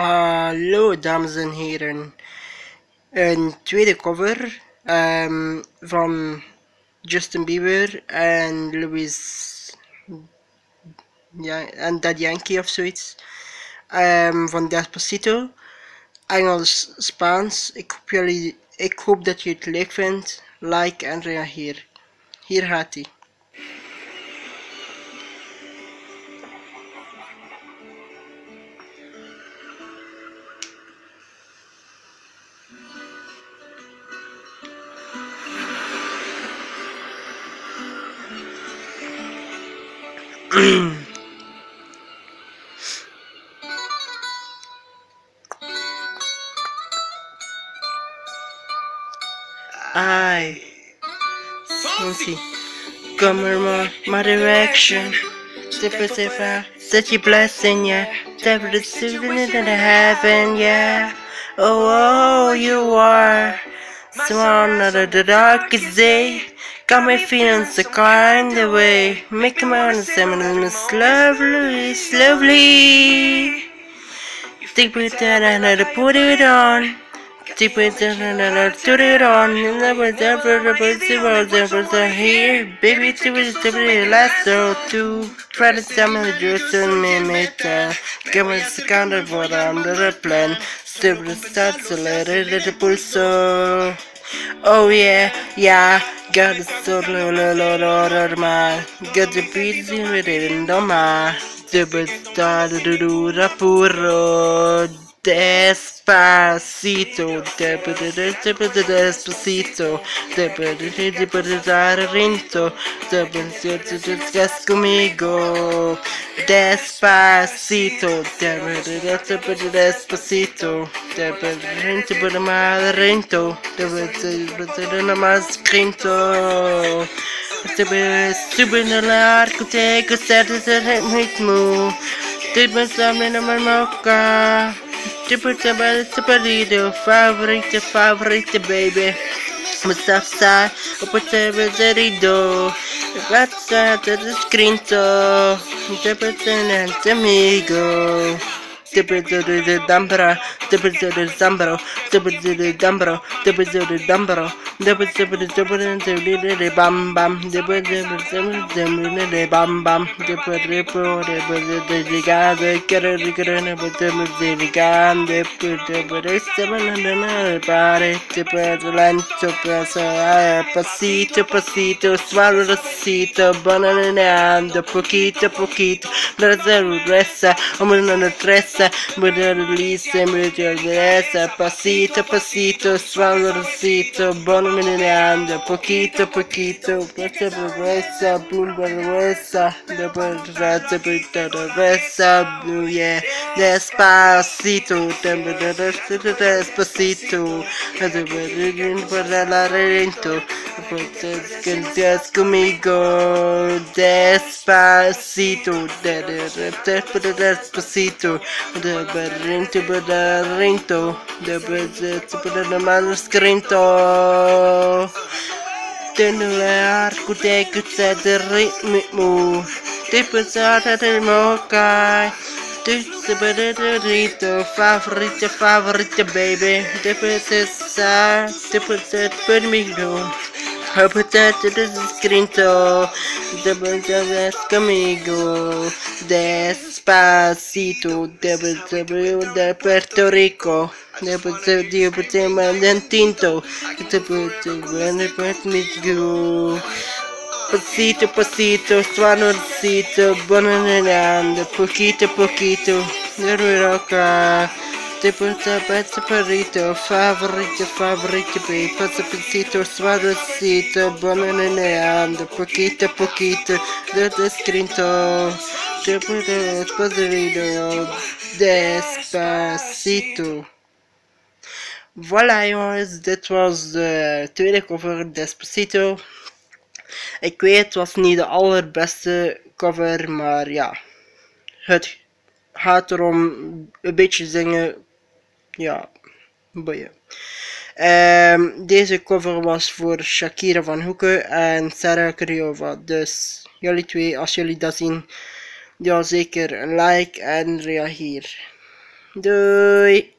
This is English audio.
Hallo dames en heren. Een tweede cover ehm, van Justin Bieber en Louis ja, en Daddy Yankee of zoiets. Ehm, van Despacito. Engels, Spaans. Ik hoop, jullie, ik hoop dat je het leuk vindt. Like en reageer. Hier gaat hij. I Fancy Come my, my direction by step Such a blessing, yeah the student in the heaven, yeah. Oh, oh, you are. Someone of the darkest day Got my feeling so kind of way. Make my understanding slowly, slowly Take it down and I put it on. Deep within another turn it on. Never never never never here baby to be to be last so to try to tell me the juice and me meet uh give me the kind of what I'm the plan. Still the start to let it the pulso oh yeah yeah. Got the soul lo lo lo lo ma got the beats in it in the ma. The start to do the Despacito, despacito, despacito, despacito, conmigo. Despacito, despacito, despacito, madrento, despacito, más crinto. Subir no arco, a set of ritmo. Tipo something in my mocha. Tipo somebody super favorite, favorite baby. Mustafa, potrebe zerido. Grazie a scritto. Amigo. Tipo de dambra, de dambro, de dambro, de dambro. bam bam bam bam lento preso passito passito svalvo rossito bananando pochito pochito la zero resta amore non attressa buona lì sembra di passito passito svalvo rossito buona caminando per a poquito, per por puerta, pulva gruesa, de puerta puerta gruesa, fluye despacito, despacito, despacito, despacito, despacito, despacito, la despacito, que seas conmigo despacito despacito de berrinto berrinto de berrinto berrinto scrinto Tenular ku tekut sa ritmo Di pensata del mokai Di sebenarnya favorite favorite baby. Di pensata Di pensata Hope that this escrito Double Double conmigo Despacito Double Double de Puerto Rico Double Double de Mandantito Double Double de Puerto Rico Pasito, pasito, suanorcito, bonanando, poquito, poquito, de roca. Tipo pezzo perito, favorito, favorito, pezzo pezzito, suadocito, buono neneando, poquito, poquito, tutto scritto, tipo sposino, despacito. Voilà jongens, dit was de tweede cover Despacito. Ik weet, het was niet de allerbeste cover, maar ja, het gaat erom een beetje zingen ja, boeien. Um, deze cover was voor Shakira van Hoeken en Sarah Kriova. Dus jullie twee, als jullie dat zien, ja zeker een like en reageer. Doei.